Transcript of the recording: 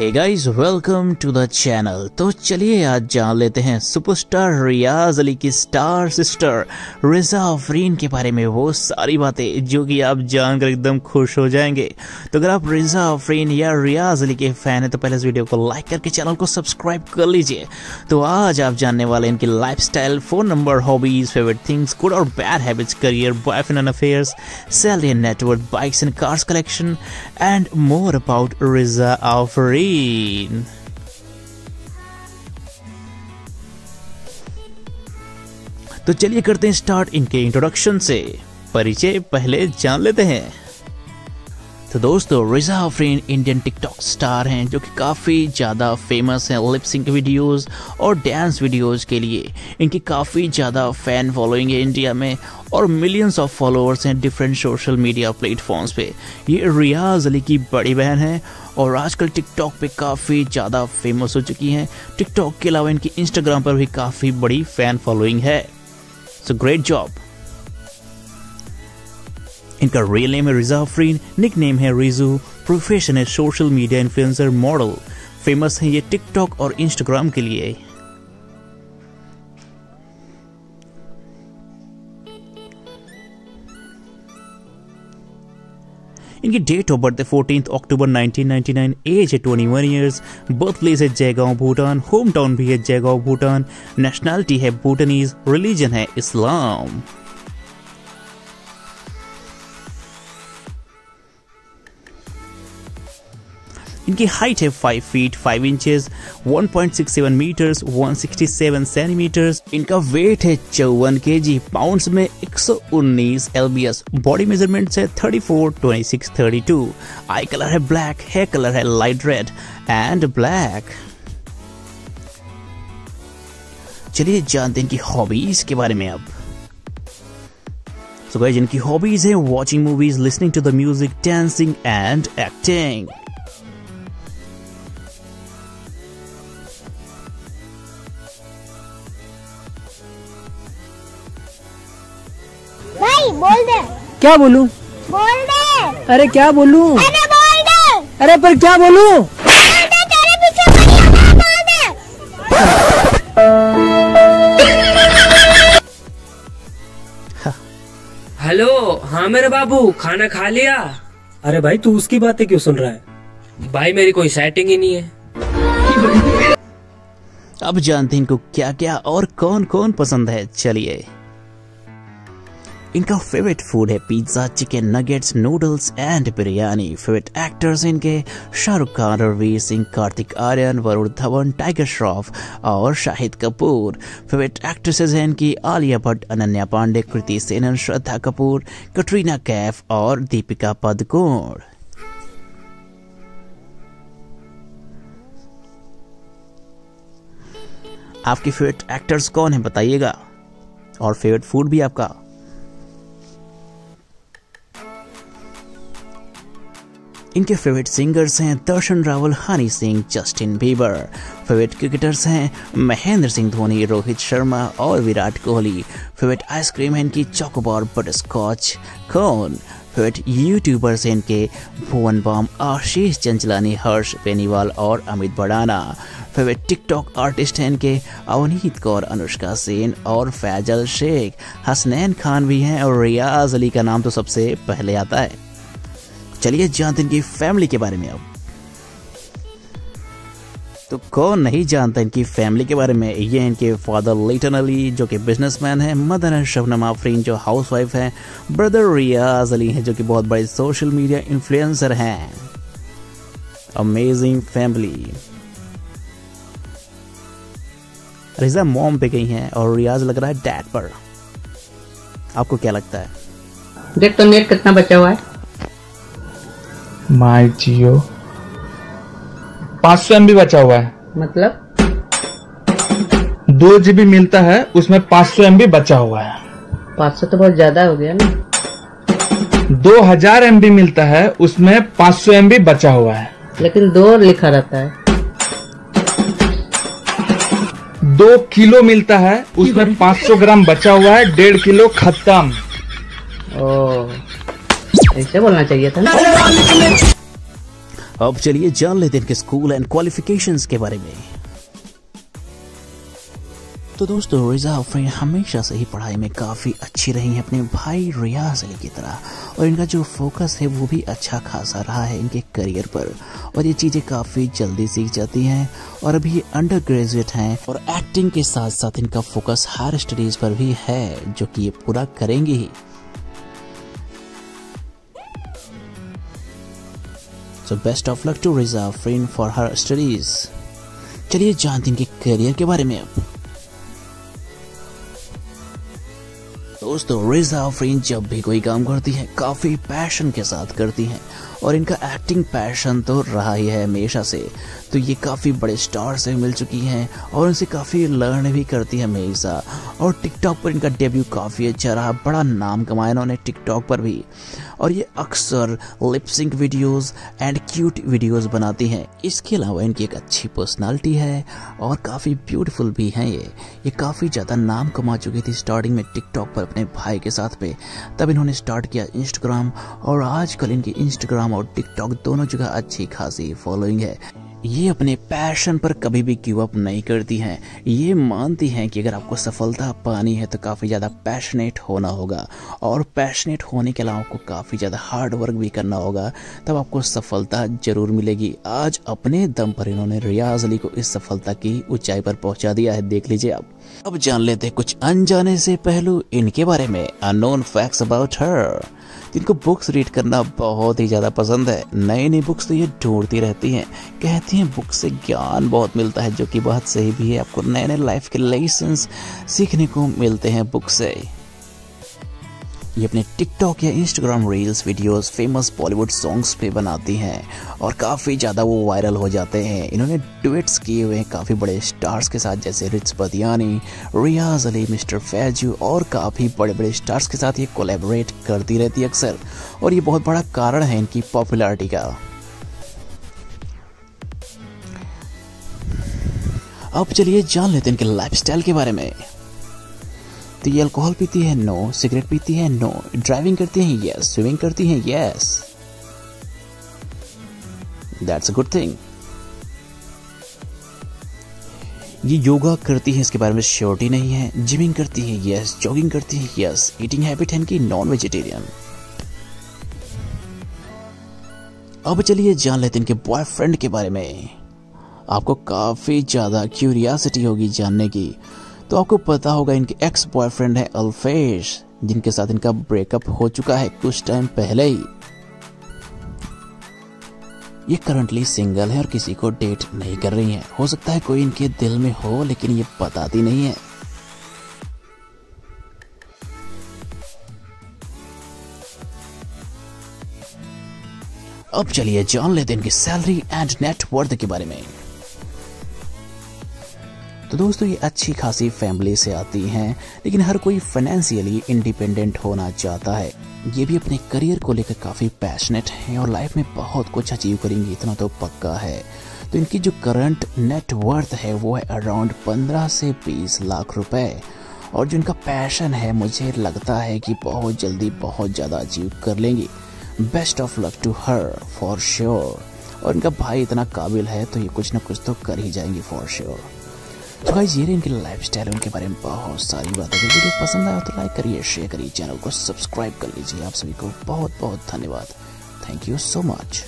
Hey guys welcome to the channel तो चलिए आज जान लेते हैं सुपरस्टार रियाज अली की स्टार सिस्टर रिजा अफरीन के बारे में वो सारी बातें जो कि आप जानकर एकदम खुश हो जाएँगे। तो अगर आप रिजा अफरीन या रियाज अली के फ़ैन हैं तो पहले इस वीडियो को लाइक करके चैनल को सब्सक्राइब कर लीजिए। तो आज आप जानने वाले इनकी life phone number hobbies favourite things good और bad habits career boyfriend and affairs salary network bikes and cars collection and more about Riza Afreen तो चलिए करते हैं स्टार्ट इनके इंट्रोडक्शन से। परिचय पहले जान लेते हैं। तो दोस्तों Riza Afreen Indian TikTok star हैं, जो कि काफ़ी ज़्यादा फ़ेमस हैं लिपसिंग वीडियोस और डांस वीडियोस के लिए। इनकी काफ़ी ज़्यादा फ़ैन फॉलोइंग है इंडिया में और मिलियंस ऑफ़ फॉलोअर्स हैं डिफरेंट सोशल मीडिया प्लेटफॉर्म्स पे। ये रियाज अली की बड़ी बहन है और आजकल टिकटॉक पे काफ़ी ज़्यादा फ़ेमस हो चुकी हैं। टिकटॉक के अलावा इनकी इंस्टाग्राम पर भी काफ़ी बड़ी फ़ैन फॉलोइंग है। सो ग्रेट जॉब इनका रियल नेम है रिजा फ्रीन निक नेम है रिजू प्रोफेशन है social media influencer model famous है ये टिकटॉक और इंस्टाग्राम के लिए। इनकी डेट ऑफ़ बर्थ है फोर्टीन अक्टूबर 1999 एज है 21 इयर्स बर्थ प्लेस है जयगांव, भूटान होम टाउन भी है जयगांव, भूटान नेशनैलिटी है भूटानीज रिलीजन है इस्लाम इनकी हाइट है 5 फीट 5 इंचेस 1.67 मीटर्स 167 सेंटीमीटर्स इनका वेट है चौवन के जी पाउंड में 119 एलबीएस बॉडी मेज़रमेंट है 34 26 32 आई कलर है ब्लैक हेयर कलर है लाइट रेड एंड ब्लैक चलिए जानते हैं इनकी हॉबीज के बारे में अब। सो so गाइस इनकी हॉबीज है watching movies listening to the music dancing and acting भाई बोल दे। क्या बोलूँ? बोल दे। अरे क्या बोलूँ? अरे बोल दे। अरे पर क्या बोलूँ? हेलो हाँ मेरे बाबू खाना खा लिया? अरे भाई तू उसकी बातें क्यों सुन रहा है? भाई मेरी कोई सेटिंग ही नहीं है। अब जानते हैं इनको क्या क्या और कौन कौन पसंद है चलिए। इनका फेवरेट फ़ूड है pizza chicken nuggets noodles and biryani favourite actors इनके शाहरुख खान, रणवीर सिंह, कार्तिक आर्यन, वरुण धवन, टाइगर श्रॉफ और शाहिद कपूर। फेवरेट एक्ट्रेसेस हैं इनकी आलिया भट्ट, अनन्या पांडे, कृति सेनन, श्रद्धा कपूर, कटरीना कैफ और दीपिका पदकोण। आपके फेवरेट एक्टर्स कौन है बताइएगा? और फेवरेट फ़ूड भी आपका? इनके फेवरेट सिंगर्स हैं Darshan Raval, Honey Singh, Justin Bieber. Favourite cricketers हैं महेंद्र सिंह धोनी, रोहित शर्मा और विराट कोहली। फेवरेट आइसक्रीम है इनकी चॉकोबार बटर स्कॉच कौन? फेवरेट यूट्यूबर्स हैं इनके भुवन बॉम, आशीष चंचलानी, हर्ष बेनीवाल और Amit Badana. Favourite TikTok artist हैं इनके अवनीत कौर, अनुष्का सेन और फैजल शेख। हसनैन खान भी हैं और रियाज अली का नाम तो सबसे पहले आता है। चलिए जानते इनकी फैमिली के बारे में अब। तो कौन नहीं जानता इनकी फैमिली के बारे में? ये इनके फादर लिटन अली, जो कि बिजनेसमैन है मदर है, शबनम आफरीन, जो हाउसवाइफ है ब्रदर रियाज अली हैं, जो कि बहुत बड़े सोशल मीडिया इन्फ्लुएंसर हैं। अमेजिंग फैमिली रिजा मॉम पे गई हैं और रियाज लग रहा है डैड पर। आपको क्या लगता है? देख तो नेट कितना बचा हुआ है। माई जियो। पाँच सौ एम बचा हुआ है। मतलब? दो जीबी मिलता है उसमें पाँच सौ एम बचा हुआ है। पाँच सौ तो बहुत ज़्यादा हो गया ना। दो हज़ार एम मिलता है उसमें पाँच सौ एम बचा हुआ है। लेकिन दो लिखा रहता है। दो किलो मिलता है उसमें पाँच सौ ग्राम बचा हुआ है डेढ़ किलो खत्म। ओ। ऐसे बोलना चाहिए था ना। अब चलिए जान लेते हैं इनके स्कूल एंड क्वालिफिकेशंस के बारे में। तो दोस्तों, रिजा अफरीन हमेशा से ही पढ़ाई में काफ़ी अच्छी रही हैं अपने भाई रियाज अली की तरह। और इनका जो फोकस है, वो भी अच्छा खासा रहा है इनके करियर पर। और ये चीज़ें काफ़ी जल्दी सीख जाती हैं और अभी अंडर ग्रेजुएट हैं और एक्टिंग के साथ साथ इनका फोकस हायर स्टडीज़ पर भी है, जो कि ये पूरा करेंगे ही। So best of luck to Riza Afreen for her studies चलिए जानते हैं कि करियर के बारे में अब। दोस्तों रिजा अफरीन जब भी कोई काम करती है, काफ़ी पैशन के साथ करती हैं। और इनका एक्टिंग पैशन तो रहा ही है हमेशा से। तो ये काफ़ी बड़े स्टार से मिल चुकी हैं और उनसे काफ़ी लर्न भी करती है हमेशा और टिकटॉक पर इनका डेब्यू काफ़ी अच्छा रहा, बड़ा नाम कमाया इन्होंने टिकटॉक पर भी। और ये अक्सर lip sync videos and cute videos बनाती हैं। इसके अलावा इनकी एक अच्छी पर्सनालिटी है और काफ़ी ब्यूटीफुल भी हैं ये। ये काफ़ी ज़्यादा नाम कमा चुकी थी स्टार्टिंग में टिकटॉक पर अपने भाई के साथ में। तब इन्होंने स्टार्ट किया इंस्टाग्राम और आजकल इनकी इंस्टाग्राम और टिकटॉक दोनों जगह अच्छी खासी फॉलोइंग है। ये अपने पैशन पर कभी भी गिव अप नहीं करती हैं। ये मानती हैं कि अगर आपको सफलता पानी है तो काफ़ी ज़्यादा पैशनेट होना होगा। और पैशनेट होने के अलावा आपको काफ़ी ज़्यादा हार्ड वर्क भी करना होगा। तब आपको सफलता ज़रूर मिलेगी। आज अपने दम पर इन्होंने रियाज अली को इस सफलता की ऊंचाई पर पहुँचा दिया है। देख लीजिए आप। अब जान लेते कुछ अनजाने से पहलू इनके बारे में। अनोन फैक्ट्स अबाउट हर जिनको बुक्स रीड करना बहुत ही ज़्यादा पसंद है। नई नई बुक्स तो ये ढूंढती रहती हैं। कहती हैं बुक से ज्ञान बहुत मिलता है, जो कि बहुत सही भी है। आपको नए नए लाइफ के लेसन्स सीखने को मिलते हैं बुक से। ये अपने टिकटॉक या Instagram reels videos famous Bollywood songs पे बनाती हैं और काफ़ी ज़्यादा वो वायरल हो जाते हैं। इन्होंने डुएट्स किए हुए हैं काफ़ी बड़े स्टार्स के साथ, जैसे रिच बदियानी रियाज अली मिस्टर फैजू और काफ़ी बड़े बड़े स्टार्स के साथ ये कोलेबोरेट करती रहती है अक्सर। और ये बहुत बड़ा कारण है इनकी पॉपुलैरिटी का। अब चलिए जान लेते हैं इनके लाइफस्टाइल के बारे में। तो ये अल्कोहल पीती है? नो सिगरेट पीती है? नो ड्राइविंग करती है? यस स्विमिंग करती है? Yes that's a good thing ये योगा करती है, इसके बारे में श्योरिटी नहीं है. जिमिंग करती है? यस जॉगिंग करती है? यस ईटिंग हैबिट है इनकी नॉन वेजिटेरियन अब चलिए जान लेते हैं इनके बॉयफ्रेंड के बारे में। आपको काफ़ी ज़्यादा क्यूरियासिटी होगी जानने की। तो आपको पता होगा इनके एक्स बॉयफ्रेंड है अल्फेश, जिनके साथ इनका ब्रेकअप हो चुका है कुछ टाइम पहले ही। ये करंटली सिंगल है और किसी को डेट नहीं कर रही है। हो सकता है कोई इनके दिल में हो, लेकिन ये बताती नहीं है। अब चलिए जान लेते हैं इनकी सैलरी एंड नेटवर्थ के बारे में। तो दोस्तों, ये अच्छी खासी फैमिली से आती हैं, लेकिन हर कोई फाइनेंशियली इंडिपेंडेंट होना चाहता है। ये भी अपने करियर को लेकर काफ़ी पैशनेट हैं और लाइफ में बहुत कुछ अचीव करेंगी, इतना तो पक्का है। तो इनकी जो करंट नेटवर्थ है, वो है अराउंड पंद्रह से बीस लाख रुपए। और जो इनका पैशन है, मुझे लगता है कि बहुत जल्दी बहुत ज़्यादा अचीव कर लेंगी। Best of luck to her for sure और इनका भाई इतना काबिल है तो ये कुछ ना कुछ तो कर ही जाएँगी फॉर श्योर तो गाइस ये इनकी लाइफ स्टाइल उनके बारे में बहुत सारी बातें। अगर वीडियो पसंद आया तो लाइक करिए शेयर करिए चैनल को सब्सक्राइब कर लीजिए। आप सभी को बहुत बहुत धन्यवाद। Thank you so much